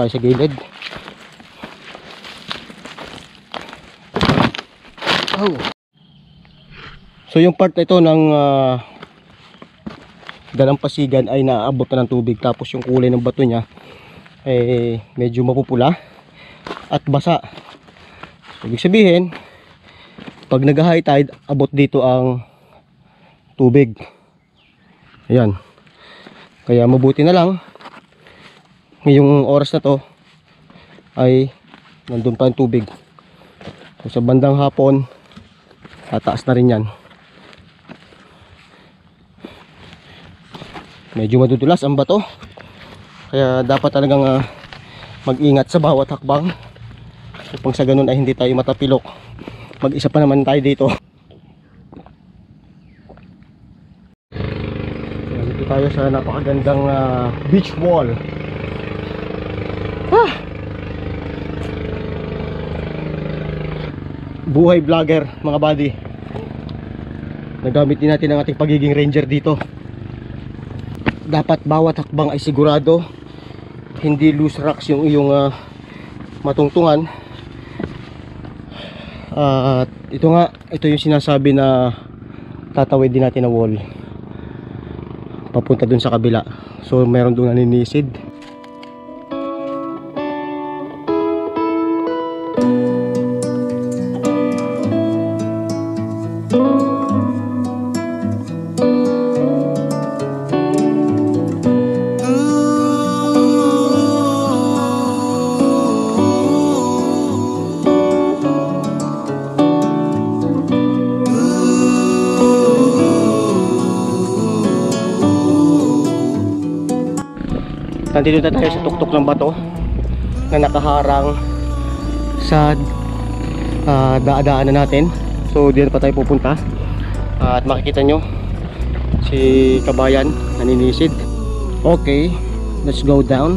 tayo sa gilid. Oh. So yung part ito ng uh, dalampasigan ay naaabot na ng tubig tapos yung kulay ng bato niya eh medyo mapupula at basa. So, ibig sabihin pag nag-high tide abot dito ang tubig. Ayan. Kaya mabuti na lang ngayong oras na to ay nandun pa yung tubig. So, sa bandang hapon tataas na rin yan. Medyo madudulas ang bato. Kaya dapat talagang ah, mag-ingat sa bawat hakbang. Upang sa ganun ay hindi tayo matapilok mag isa pa naman tayo dito. Dito tayo sa napakagandang ah, beach wall buhay vlogger mga buddy. Nagamit din natin ang ating pagiging ranger dito. Dapat bawat hakbang ay sigurado. Hindi loose rocks yung iyong ah, matungtungan. At ito nga ito yung sinasabi na tatawid din natin na wall. Papunta dun sa kabila. So meron doon naninisid Nandito na tayo sa tuktok ng bato na nakaharang sa uh, daadaanan natin. So diyan pa tayo pupunta. at makikita nyo si kabayan naninisid. Okay, let's go down.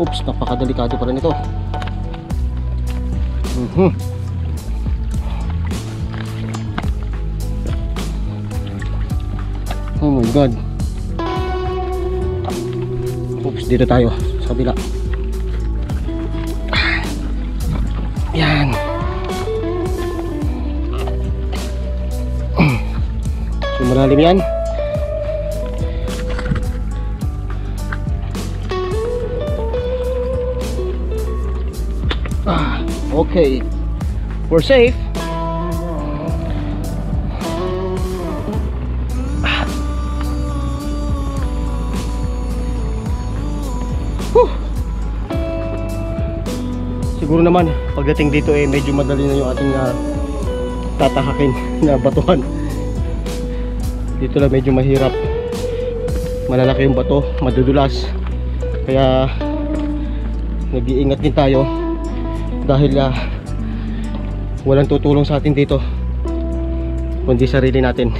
Oops, napakadelikado pa rin ito. Mhm. Oh my god. Oops, dito tayo sa kabila. Yan. So malalim yan. Ah, okay. We're safe. Siguro naman pagdating dito eh medyo madali na yung ating ah, tatahakin na batuhan. Dito lang medyo mahirap. Malalaki yung bato, madudulas. Kaya nag-iingat din tayo dahil ah, walang tutulong sa atin dito kundi sarili natin.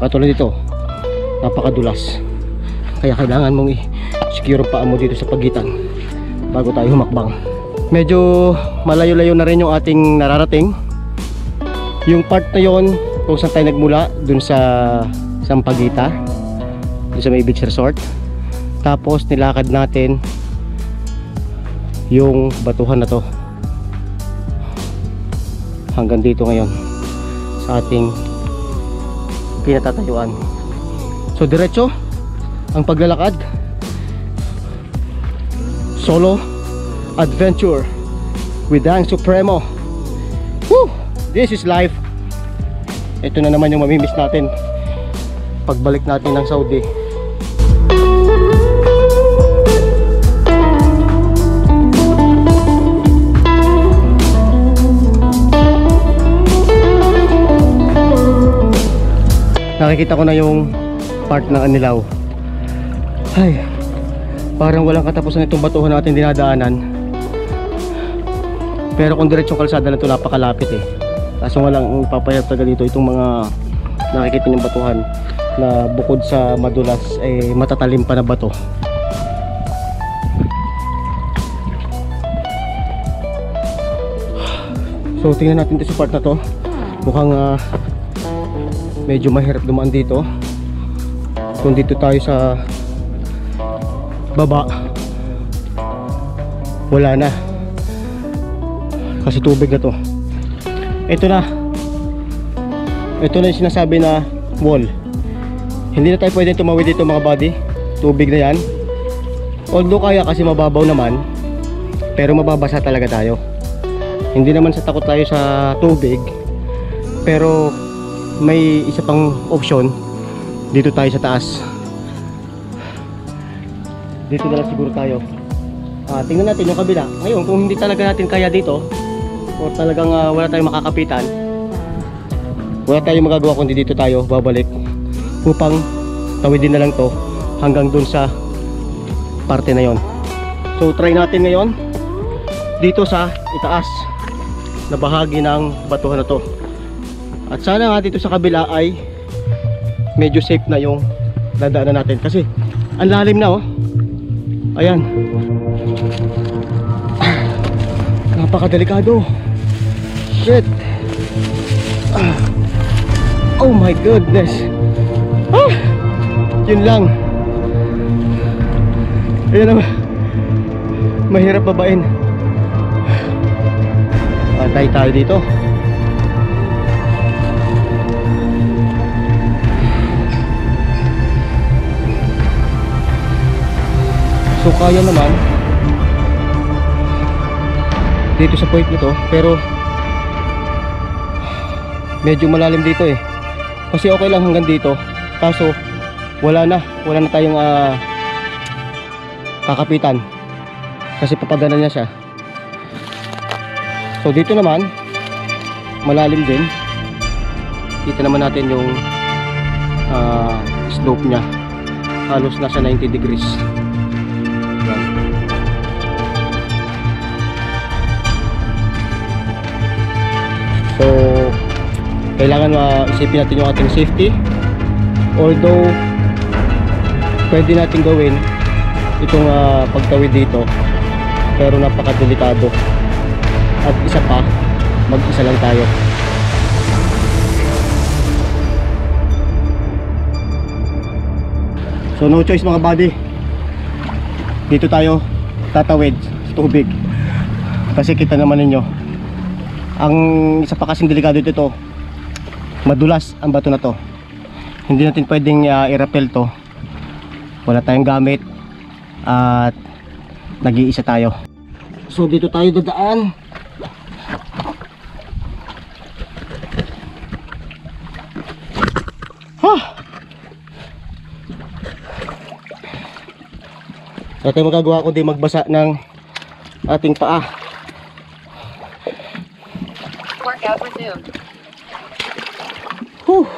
katulad dito napakadulas. Kaya kailangan mong i-secure paa mo dito sa pagitan bago tayo humakbang. Medyo malayo-layo na rin yung ating nararating. Yung part na yon kung saan tayo nagmula dun sa Sampaguita dun sa may beach resort. Tapos nilakad natin yung batuhan na to. Hanggang dito ngayon sa ating pinatatayuan So diretso ang paglalakad. Solo adventure with Dang Supremo. Woo! This is life. Ito na naman yung mamimiss natin pagbalik natin ng Saudi. nakikita ko na yung part ng Anilaw. Ay, parang walang katapusan itong batuhan natin dinadaanan. Pero kung diretsong kalsada na ito, napakalapit eh. Kaso nga lang, ang papayag taga dito, itong mga nakikita niyong batuhan na bukod sa madulas, eh, matatalim pa na bato. So tingnan natin ito sa part na to. Mukhang ah, medyo mahirap dumaan dito. Kung tayo sa baba, wala na. Kasi tubig na to. Ito na. Ito na yung sinasabi na wall. Hindi na tayo pwede tumawid dito mga buddy. Tubig na yan. Although kaya kasi mababaw naman, pero mababasa talaga tayo hindi naman sa takot tayo sa tubig pero may isa pang option dito tayo sa taas. Dito na lang siguro tayo. Ah, tingnan natin yung kabila. Ngayon kung hindi talaga natin kaya dito o talagang ah, wala tayong makakapitan wala tayong magagawa kundi dito tayo babalik upang tawidin na lang to hanggang dun sa parte na yon. So try natin ngayon dito sa itaas na bahagi ng batuhan na to. At sana nga dito sa kabila ay medyo safe na yung dadaanan natin. Kasi ang lalim na oh. Ayan. Napakadelikado. Shit. Oh my goodness. Ah, yun lang. Ayan naman mahirap babain. Patay tayo dito. So kaya naman dito sa point nito pero medyo malalim dito eh. Kasi okay lang hanggang dito. Kaso wala na, wala na tayong ah, kakapitan. Kasi papagana niya siya. So dito naman malalim din. Kita naman natin yung ah, slope niya. Halos nasa 90 degrees. So kailangan maisipin natin yung ating safety. Although pwede natin gawin itong ah, pagtawid dito. Pero napakadelikado. At isa pa mag-isa lang tayo. So no choice mga buddy. Dito tayo tatawid sa tubig. Kasi kita naman ninyo ang isa pa kasing delikado dito madulas ang bato na to. Hindi natin pwedeng uh, i-rappel to. Wala tayong gamit at nag-iisa tayo. So dito tayo dadaan. Wala tayong magagawa kundi magbasa ng ating paa. Resumed. Whew.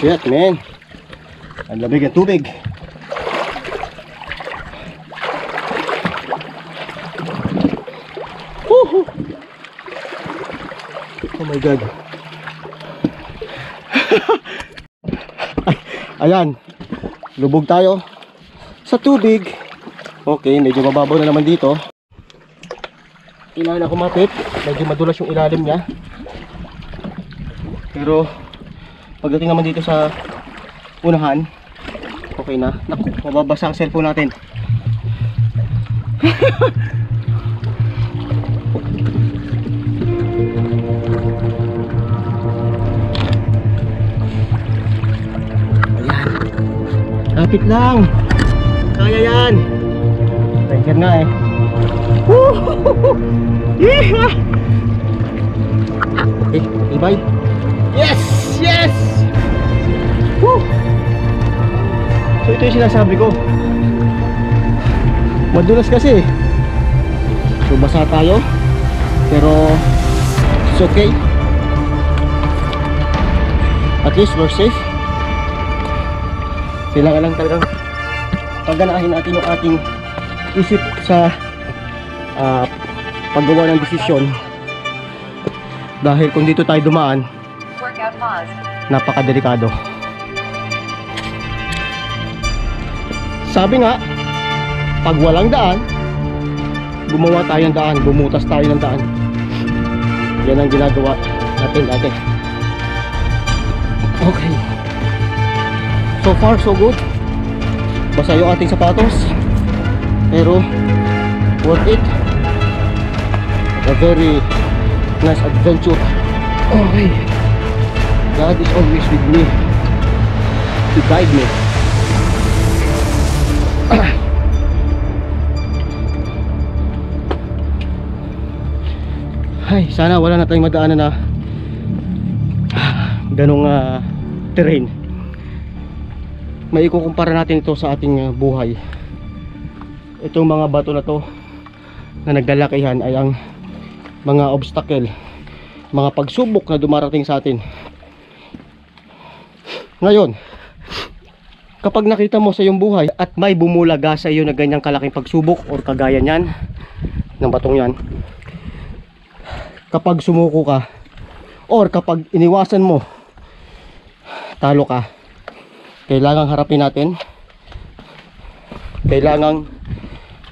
Shit, man. Ang lamig ng tubig. Whew. Oh my God. Ay, ayan. Lubog tayo sa tubig. Okay, medyo mababaw na naman dito. Kailangan na kumapit. Medyo madulas yung ilalim niya. Pero pagdating naman dito sa unahan, okay na. Naku, mababasa ang cellphone natin. Ayan. Kapit lang. Kaya yan. Pressure na eh. Woo! Yeah! Okay, ibay. Yes! Yes! Woo! So ito yung sinasabi ko. Madulas kasi. So basa tayo. Pero it's okay. At least we're safe. Kailangan lang talagang paganahin natin yung ating isip sa ah, paggawa ng desisyon. Dahil kung dito tayo dumaan, Workout pause. napakadelikado. Sabi nga, pag walang daan, gumawa tayo ng daan, bumutas tayo ng daan. Yan ang ginagawa natin dati. Okay. So far, so good. Basa yung ating sapatos. Pero, worth it. A very nice adventure. Okay. God is always with me to guide me. Ay, sana wala na tayong madaanan na ganong ah, terrain. May ikukumpara natin ito sa ating ah, buhay. Itong mga bato na to na naglalakihan ay ang mga obstacle, mga pagsubok na dumarating sa atin. Ngayon, kapag nakita mo sa iyong buhay at may bumulaga sa iyo na ganyang kalaking pagsubok or kagaya niyan ng batong yan, kapag sumuko ka or kapag iniwasan mo, talo ka. Kailangang harapin natin. Kailangang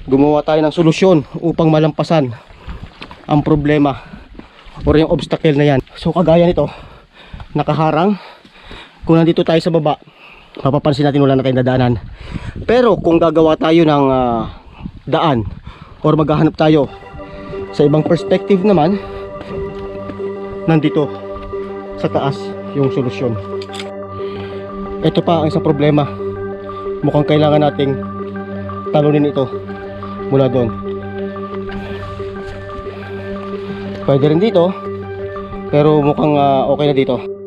gumawa tayo ng solusyon upang malampasan ang problema or yung obstacle na yan. So kagaya nito, nakaharang kung nandito tayo sa baba mapapansin natin wala na tayong dadaanan. Pero kung gagawa tayo ng ah, daan or maghahanap tayo sa ibang perspective naman nandito sa taas yung solusyon. Ito pa ang isang problema. Mukhang kailangan nating talunin ito mula doon. Pwede rin dito pero mukhang ah, okay na dito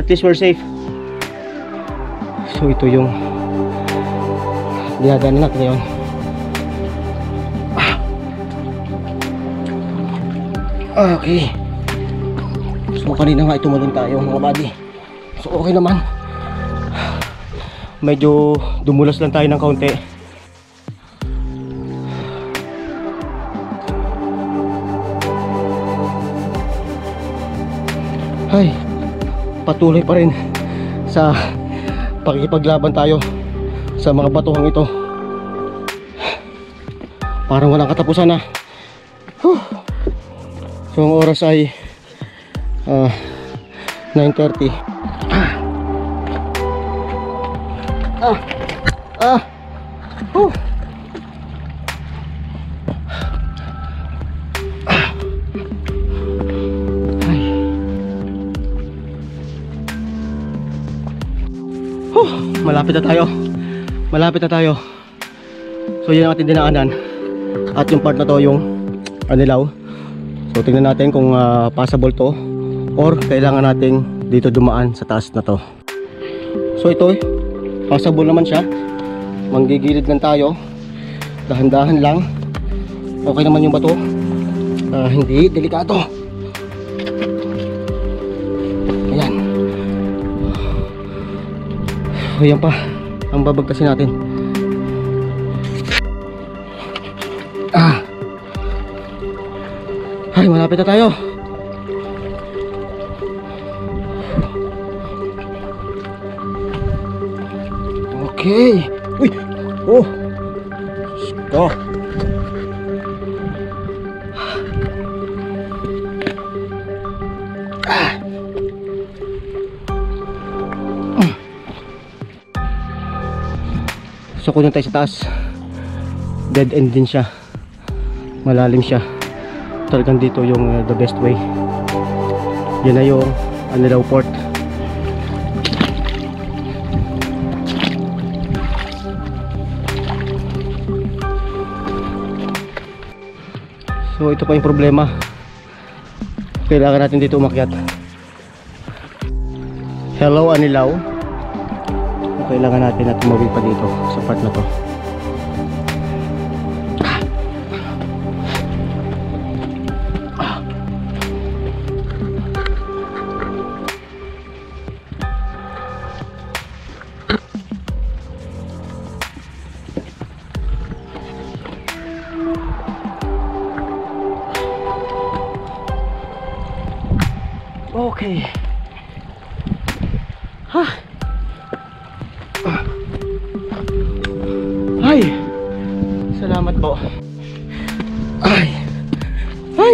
at least we're safe. So ito yung natin ngayon. Ah. okay. So kanina nga itumalon tayo mga buddy. So okay naman. Medyo dumulas lang tayo ng kaunti ay patuloy pa rin sa pakikipaglaban tayo sa mga batuhang ito. Parang walang katapusan na. Whew. so ang oras ay ah, 9.30 malapit na tayo. Malapit na tayo. So yan ang ating dinaanan. At yung part na to yung anilaw. So tingnan natin kung ah, passable to or kailangan nating dito dumaan sa taas na to. So ito, passable naman siya. Manggigilid lang tayo. Dahan-dahan lang. Okay naman yung bato. Ah, hindi delikado. Ayan pa. Ang babag kasi natin. Ah. Ay, malapit na tayo. Okay. Kung tayo sa taas. Dead end din siya. Malalim siya. Talagang dito yung uh, the best way. Yan na yung Anilaw Port. So ito pa yung problema. Kailangan natin dito umakyat. Hello Anilaw kailangan natin na tumawid pa dito sa part na to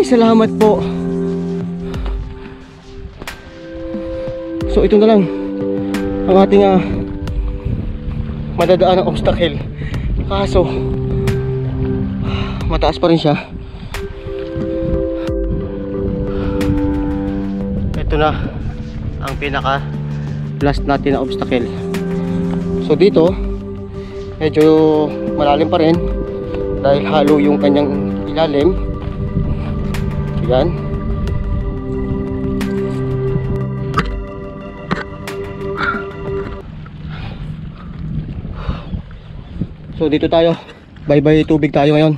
salamat po. So ito na lang ang ating ah, madadaan ng obstacle. Kaso mataas pa rin siya. Ito na ang pinaka last natin na obstacle. So dito medyo malalim pa rin dahil halo yung kanyang ilalim. Yan. So dito tayo. Bye-bye tubig tayo ngayon.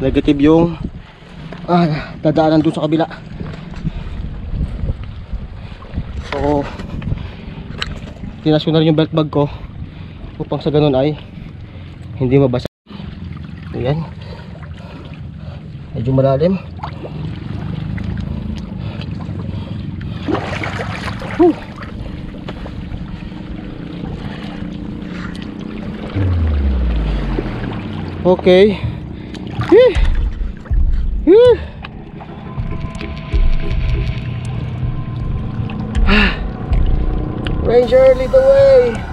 Negative yung ah, dadaanan dun sa kabila. So tinasyo na rin yung belt bag ko upang sa ganun ay hindi mabasa. Ayan. Medyo malalim. Whew. Okay. Eh. Eh. Ah. Ranger, lead the way.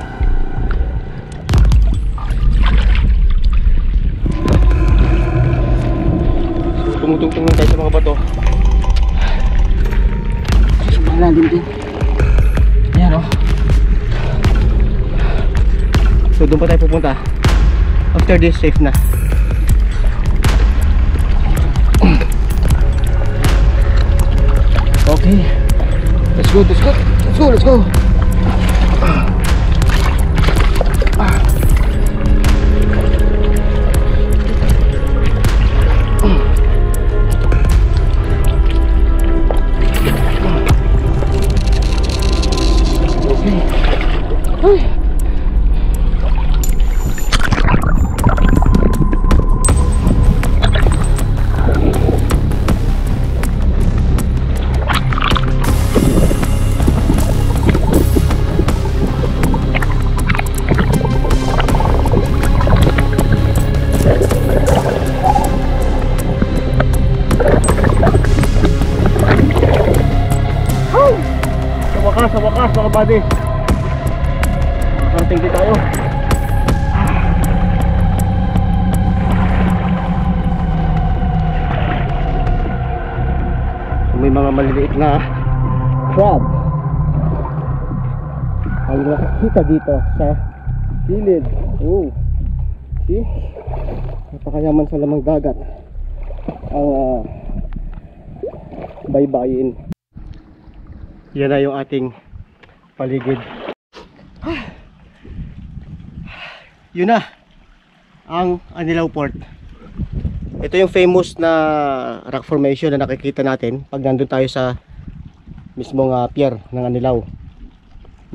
So, tumutungtong lang tayo sa mga bato. Sobrang lalim din. Ayan o. So, doon pa tayo pupunta. After this, safe na. Okay. Let's go, let's go. Let's go, let's go. Ay. Sa wakas, sa wakas mga buddy. Din tayo. So, may mga maliliit na crab. Ang nakikita dito sa gilid. Oh. See? Napakayaman sa lamang dagat. Ang ah, baybayin. Yan na yung ating paligid. Yun na. Ang Anilaw Port. Ito yung famous na rock formation na nakikita natin pag nandun tayo sa mismong ah, pier ng Anilaw.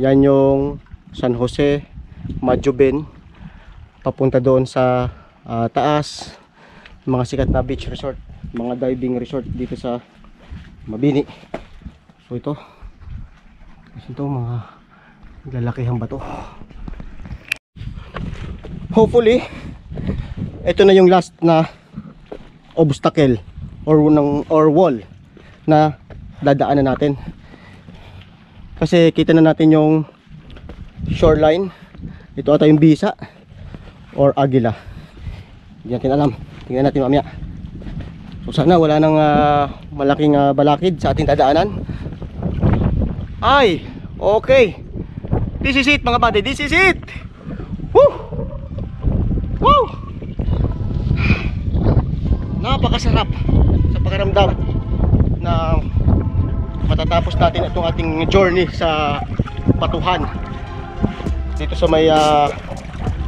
Yan yung San Jose, Majuben, papunta doon sa ah, taas, mga sikat na beach resort, mga diving resort dito sa Mabini. So ito, ito mga lalakihang bato. Hopefully, ito na yung last na obstacle or ng or wall na dadaanan natin. Kasi kita na natin yung shoreline. Ito ata yung bisa or agila. Hindi natin alam. Tingnan natin mamaya. So sana wala nang ah, malaking ah, balakid sa ating dadaanan. Ay, okay. This is it mga buddy, this is it. Woo! Napakasarap sa pakiramdam na matatapos natin itong ating journey sa Patuhan. Dito sa may ah,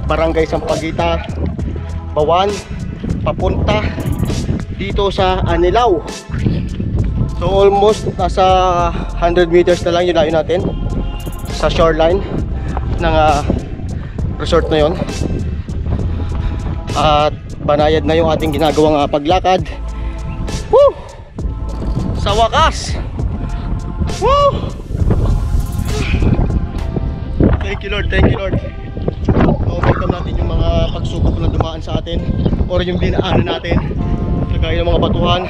Barangay Sampaguita, Bawan, papunta dito sa Anilaw. So almost nasa 100 meters na lang yung layo natin sa shoreline ng ah, resort na yon. At banayad na yung ating ginagawang ah, paglakad. Woo! Sa wakas! Woo! Thank you Lord, thank you Lord. Na-overcome natin yung mga pagsubok na dumaan sa atin or yung dinaanan natin. Kagaya ng mga batuhan,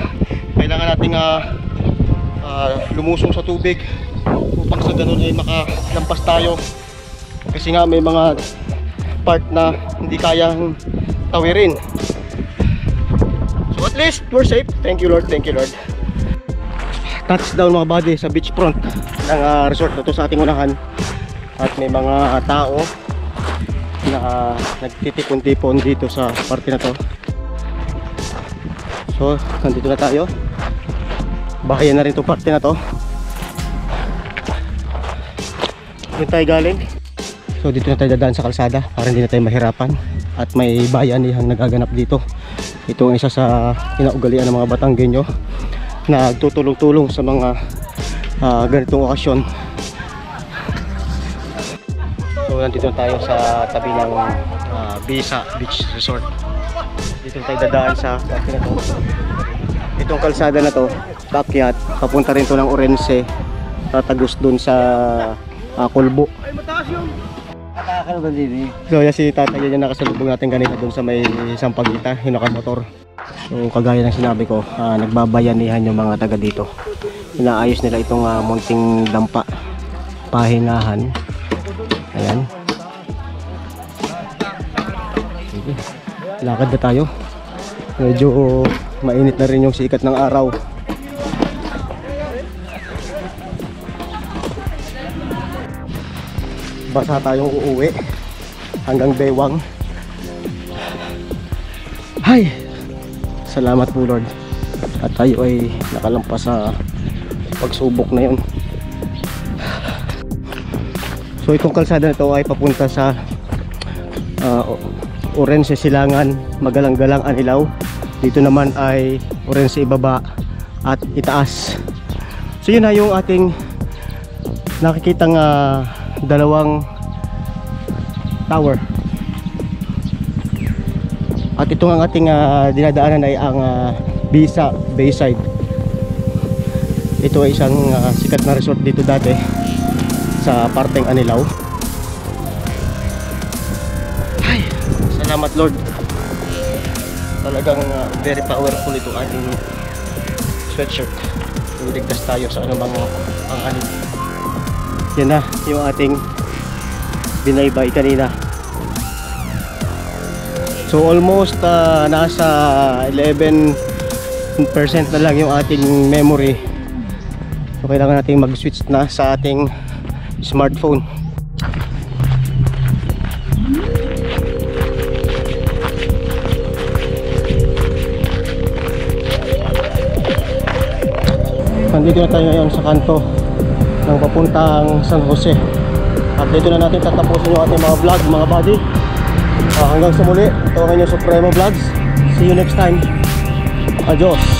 kailangan nating ah, ah, lumusong sa tubig upang sa ganun ay makalampas tayo. Kasi nga may mga part na hindi kayang tawirin. So at least we're safe. Thank you Lord, thank you Lord. Touchdown mga buddy sa beachfront ng ah, resort na to sa ating unahan. At may mga tao na nagtitipon-tipon dito sa parte na to. So, nandito na tayo. Bahayan na rin itong parte na to. Doon tayo galing. So, dito na tayo dadaan sa kalsada para hindi na tayo mahirapan. At may bayanihang nagaganap dito. Ito ang isa sa kinaugalian ng mga Batanggenyo na nagtutulong-tulong sa mga ah, ganitong okasyon. So, nandito tayo sa tabi ng ah, Bisa Beach Resort. Dito tayo dadaan sa. Itong kalsada na to, paakyat, papunta rin to ng Orense, tatagos dun sa ah, Kulbo. So, yan si tatay yan nakasalubong natin kanina dun sa may Sampagita, yung nakamotor. So, kagaya ng sinabi ko, ah, nagbabayanihan yung mga taga dito. Inaayos nila itong ah, munting dampa, pahingahan. Ayan. Sige. Lakad na tayo. Medyo mainit na rin yung sikat ng araw. Basa tayong uuwi hanggang Bewang. Hay! Salamat po Lord. At tayo ay nakalampas sa pagsubok na yun. So itong kalsada na ito ay papunta sa uh, Orense Silangan, Magalang-galang Anilaw. Dito naman ay Orense Ibaba at Itaas. So yun na yung ating nakikitang ah, dalawang tower. At ito ang ating ah, dinadaanan ay ang ah, Bisa Bayside. Ito ay isang ah, sikat na resort dito dati sa parteng Anilaw. Ay, salamat Lord. Talagang uh, very powerful itong ating sweatshirt. Niligtas tayo sa anumang ang alin. Yan na yung ating binaybay kanina. So almost uh, nasa 11% na lang yung ating memory So kailangan natin mag-switch na sa ating smartphone. Nandito na tayo ngayon sa kanto ng papuntang San Jose. At dito na natin tatapusin yung ating mga vlog, mga buddy. Ah, hanggang sa muli, ito ang inyong Supremo Vlogs. See you next time. Adios.